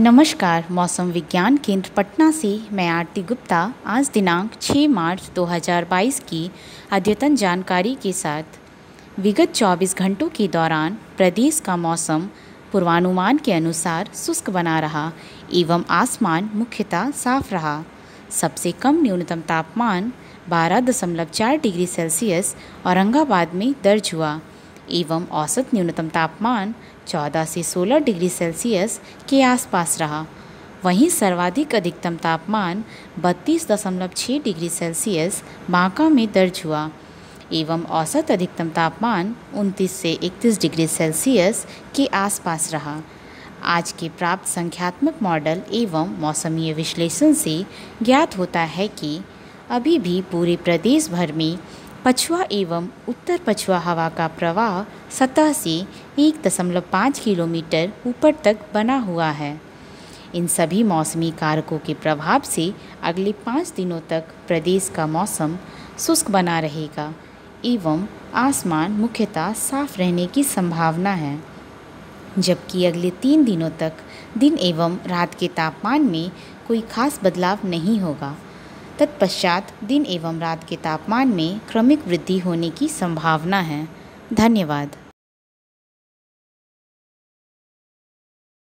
नमस्कार, मौसम विज्ञान केंद्र पटना से मैं आरती गुप्ता। आज दिनांक 6 मार्च 2022 की अद्यतन जानकारी के साथ। विगत 24 घंटों के दौरान प्रदेश का मौसम पूर्वानुमान के अनुसार शुष्क बना रहा एवं आसमान मुख्यतः साफ़ रहा। सबसे कम न्यूनतम तापमान 12.4 डिग्री सेल्सियस औरंगाबाद में दर्ज हुआ। एवं औसत न्यूनतम तापमान 14 से 16 डिग्री सेल्सियस के आसपास रहा। वहीं सर्वाधिक अधिकतम तापमान 32.6 डिग्री सेल्सियस बांका में दर्ज हुआ एवं औसत अधिकतम तापमान 29 से 31 डिग्री सेल्सियस के आसपास रहा। आज के प्राप्त संख्यात्मक मॉडल एवं मौसमीय विश्लेषण से ज्ञात होता है कि अभी भी पूरे प्रदेश भर में पछुआ एवं उत्तर पछुआ हवा का प्रवाह सतह से एक दशमलव पाँच किलोमीटर ऊपर तक बना हुआ है। इन सभी मौसमी कारकों के प्रभाव से अगले पाँच दिनों तक प्रदेश का मौसम शुष्क बना रहेगा एवं आसमान मुख्यतः साफ़ रहने की संभावना है। जबकि अगले तीन दिनों तक दिन एवं रात के तापमान में कोई खास बदलाव नहीं होगा। तत्पश्चात दिन एवं रात के तापमान में क्रमिक वृद्धि होने की संभावना है। धन्यवाद।